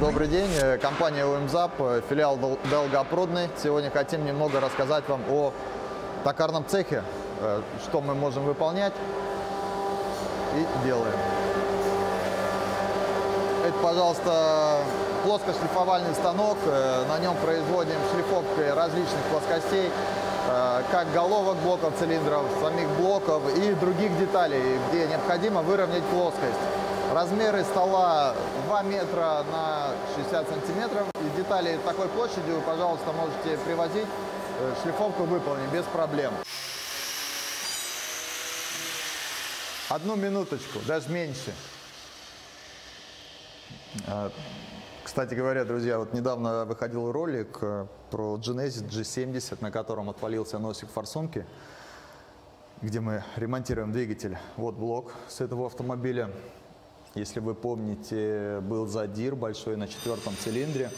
Добрый день, э, компания УМЗАП, э, филиал Дол- Долгопрудный. Сегодня хотим немного рассказать вам о токарном цехе, э, что мы можем выполнять и делаем. Это, пожалуйста, плоскошлифовальный станок. На нем производим шлифовки различных плоскостей, как головок блоков цилиндров, самих блоков и других деталей, где необходимо выровнять плоскость. Размеры стола 2 метра на 60 сантиметров. И детали такой площади вы, пожалуйста, можете привозить. Э, Шлифовку выполним без проблем. Одну минуточку, даже меньше. А, Кстати говоря, друзья, вот недавно выходил ролик э, про Genesis G70, на котором отвалился носик форсунки, где мы ремонтируем двигатель. Вот блок с этого автомобиля. Если вы помните, был задир большой на четвертом цилиндре.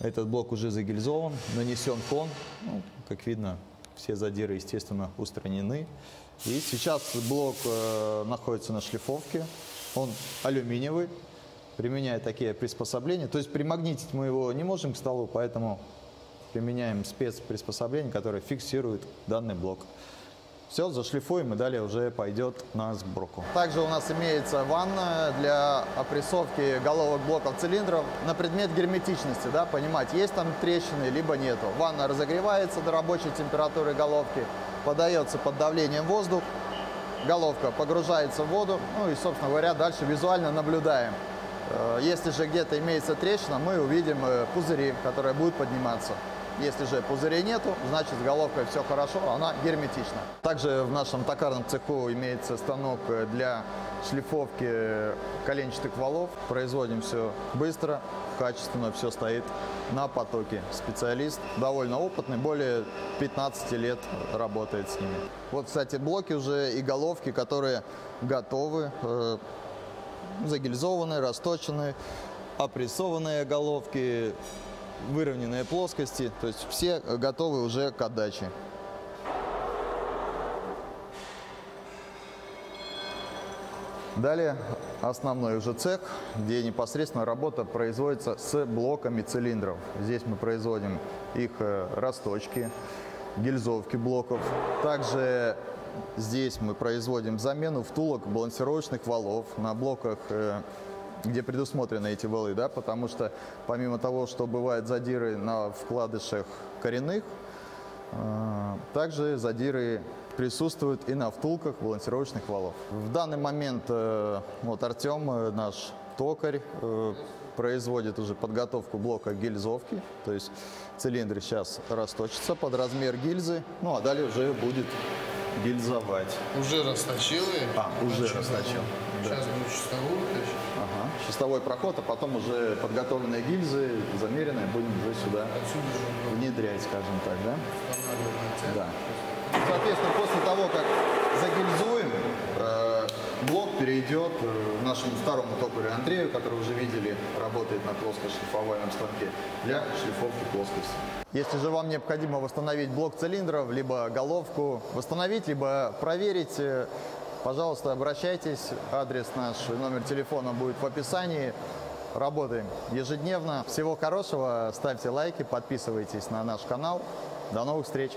Этот блок уже загильзован, нанесен кон. Ну, как видно, все задиры, естественно, устранены. И сейчас блок э, находится на шлифовке. Он алюминиевый, применяя такие приспособления. То есть примагнитить мы его не можем к столу, поэтому применяем спецприспособление, которое фиксирует данный блок. Все, зашлифуем и далее уже пойдет на сборку. Также у нас имеется ванна для опрессовки головок блоков цилиндров на предмет герметичности, да, понимать, есть там трещины, либо нету. Ванна разогревается до рабочей температуры головки, подается под давлением воздух, головка погружается в воду, ну и, собственно говоря, дальше визуально наблюдаем. Э, Если же где-то имеется трещина, мы увидим э, пузыри, которые будут подниматься. Если же пузырей нету, значит с головкой все хорошо, она герметична. Также в нашем токарном цеху имеется станок э, для шлифовки коленчатых валов. Производим все быстро, качественно, все стоит на потоке. Специалист довольно опытный, более 15 лет работает с ними. Вот, кстати, блоки уже и головки, которые готовы, э, загильзованные, расточенные, опрессованные головки, выровненные плоскости, то есть все готовы уже к отдаче. Далее основной уже цех, где непосредственно работа производится с блоками цилиндров. Здесь мы производим их э, расточки, гильзовки блоков. Также здесь мы производим замену втулок балансировочных валов на блоках э, где предусмотрены эти валы, да, потому что помимо того, что бывают задиры на вкладышах коренных, э, также задиры присутствуют и на втулках балансировочных валов. В данный момент э, вот Артем, э, наш токарь, производит уже подготовку блока гильзовки, то есть цилиндры сейчас расточатся под размер гильзы, ну а далее уже будет гильзовать. Уже расточил и... А, уже Сейчас расточил, да. Сейчас будет чистовую тащить. Ага. Чистовой проход, а потом уже подготовленные гильзы, замеренные, будем уже сюда Отсюда же внедрять, скажем так, да? Да. Соответственно, после того, как загильзуем, перейдет э, нашему старому токарю Андрею, который уже видели, работает на плоскошлифовальном станке для шлифовки плоскости. Если же вам необходимо восстановить блок цилиндров, либо головку, восстановить, либо проверить, э, пожалуйста, обращайтесь. Адрес наш, номер телефона будет в описании. Работаем ежедневно. Всего хорошего. Ставьте лайки, подписывайтесь на наш канал. До новых встреч!